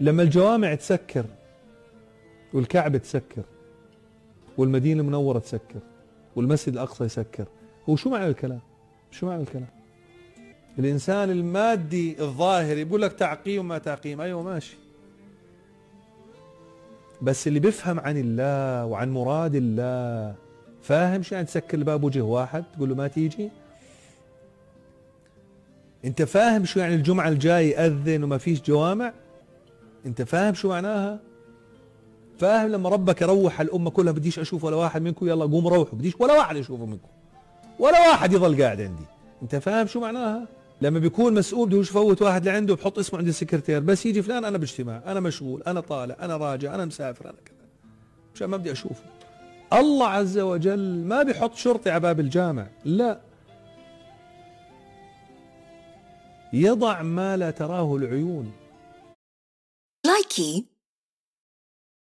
لما الجوامع تسكر والكعبة تسكر والمدينة المنورة تسكر والمسجد الأقصى يسكر هو شو معنى الكلام؟ شو معنى الكلام؟ الإنسان المادي الظاهري يقول لك تعقيم ما تعقيم أيوة ماشي. بس اللي بيفهم عن الله وعن مراد الله فاهم شو يعني تسكر الباب وجه واحد؟ تقول له ما تيجي؟ أنت فاهم شو يعني الجمعة الجاي يأذن وما فيش جوامع؟ انت فاهم شو معناها؟ فاهم لما ربك يروح الأمة كلها بديش أشوف ولا واحد منكم؟ يلا قوم روحوا بديش ولا واحد يشوفه منكم. ولا واحد يظل قاعد عندي. انت فاهم شو معناها؟ لما بيكون مسؤول بده يفوت واحد لعنده بحط اسمه عند السكرتير. بس يجي فلان أنا باجتماع أنا مشغول أنا طالع أنا راجع أنا مسافر أنا كذا. مشان ما بدي أشوفه. الله عز وجل ما بيحط شرطي على باب الجامع. لا. يضع ما لا تراه العيون. Nike